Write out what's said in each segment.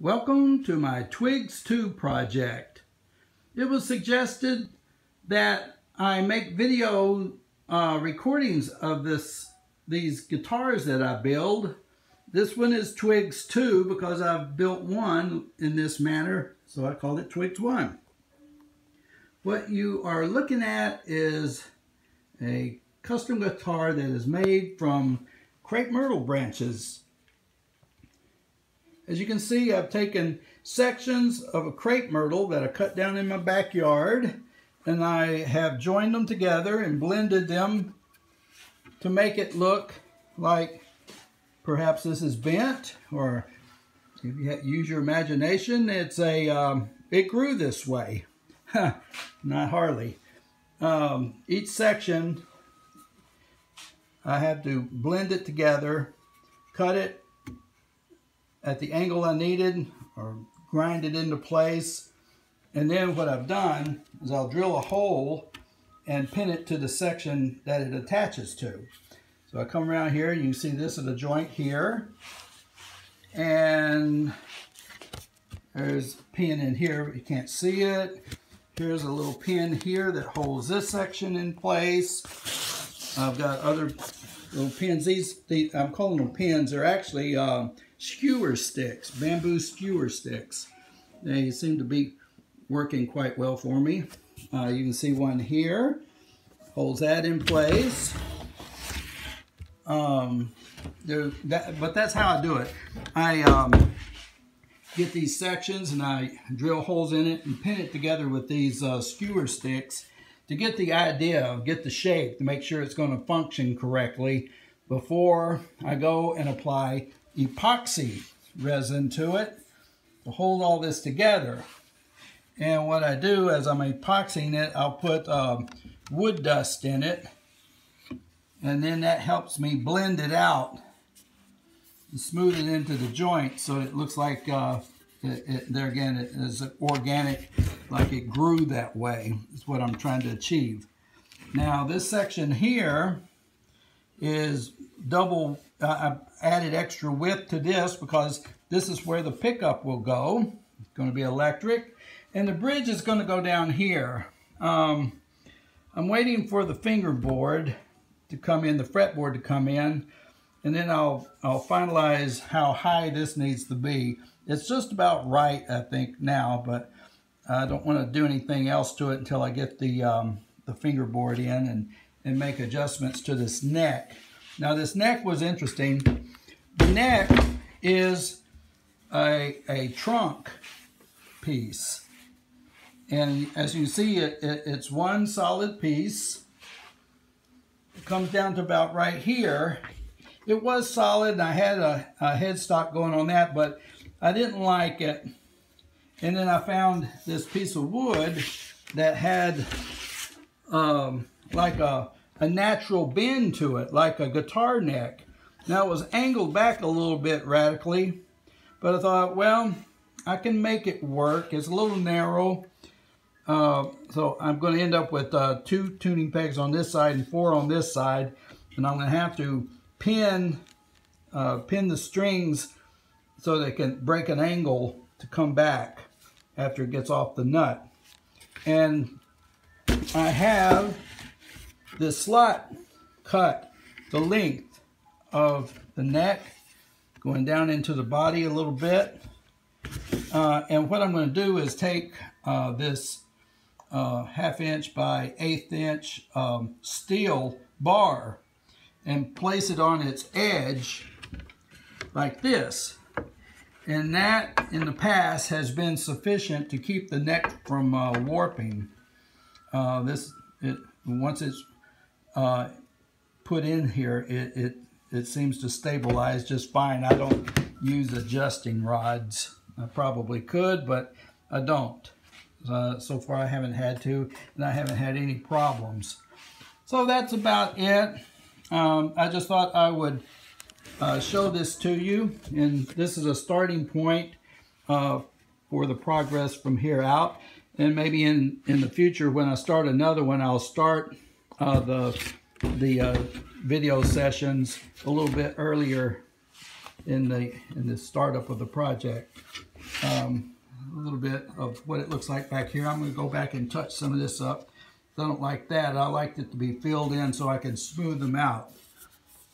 Welcome to my Twigs 2 project. It was suggested that I make video uh, recordings of this these guitars that I build. This one is Twigs 2 because I've built one in this manner, so I called it Twigs 1. What you are looking at is a custom guitar that is made from crepe myrtle branches as you can see, I've taken sections of a crepe myrtle that I cut down in my backyard and I have joined them together and blended them to make it look like perhaps this is bent or if you use your imagination, it's a, um, it grew this way. Not hardly. Um, each section, I have to blend it together, cut it at the angle I needed or grind it into place. And then what I've done is I'll drill a hole and pin it to the section that it attaches to. So I come around here, you can see this is a joint here. And there's a pin in here, but you can't see it. Here's a little pin here that holds this section in place. I've got other little pins. These, these I'm calling them pins. They're actually uh, skewer sticks, bamboo skewer sticks. They seem to be working quite well for me. Uh, you can see one here, holds that in place. Um, that, but that's how I do it. I um, get these sections and I drill holes in it and pin it together with these uh, skewer sticks to get the idea, get the shape, to make sure it's going to function correctly before I go and apply epoxy resin to it to hold all this together. And what I do as I'm epoxying it, I'll put um, wood dust in it. And then that helps me blend it out and smooth it into the joint so it looks like, uh, it, it, there again, it is organic, like it grew that way. Is what I'm trying to achieve. Now this section here is double, uh, I added extra width to this because this is where the pickup will go. It's going to be electric. And the bridge is going to go down here. Um, I'm waiting for the fingerboard to come in, the fretboard to come in, and then I'll, I'll finalize how high this needs to be. It's just about right, I think, now, but I don't want to do anything else to it until I get the, um, the fingerboard in and, and make adjustments to this neck. Now this neck was interesting. The neck is a, a trunk piece. And as you see, it, it, it's one solid piece. It comes down to about right here. It was solid, and I had a, a headstock going on that, but I didn't like it. And then I found this piece of wood that had um, like a a natural bend to it, like a guitar neck. Now it was angled back a little bit radically, but I thought, well, I can make it work. It's a little narrow, uh, so I'm going to end up with uh, two tuning pegs on this side and four on this side, and I'm going to have to pin uh, pin the strings so they can break an angle to come back after it gets off the nut. And I have the slot cut the length of the neck going down into the body a little bit. Uh, and what I'm going to do is take uh, this uh, half inch by eighth inch um, steel bar and place it on its edge like this. And that in the past has been sufficient to keep the neck from uh, warping. Uh, this it, Once it's uh, put in here, it, it, it seems to stabilize just fine. I don't use adjusting rods. I probably could, but I don't. Uh, so far I haven't had to, and I haven't had any problems. So that's about it. Um, I just thought I would uh, show this to you, and this is a starting point uh, for the progress from here out. And maybe in, in the future, when I start another one, I'll start uh, the the uh, video sessions a little bit earlier in the in the startup of the project. Um, a little bit of what it looks like back here. I'm going to go back and touch some of this up. I don't like that. I like it to be filled in so I can smooth them out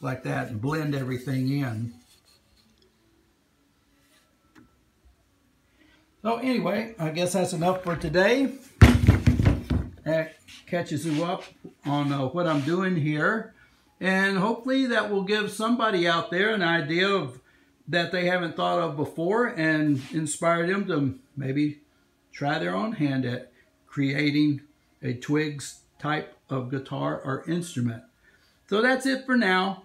like that and blend everything in. So anyway, I guess that's enough for today. That catches you up on uh, what I'm doing here. And hopefully that will give somebody out there an idea of that they haven't thought of before and inspire them to maybe try their own hand at creating a Twigs type of guitar or instrument. So that's it for now.